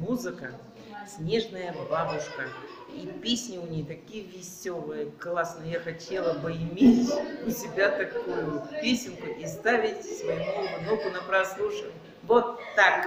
Музыка, снежная бабушка. И песни у нее такие веселые, классные. Я хотела бы иметь у себя такую песенку и ставить своему внуку на прослушивание. Вот так.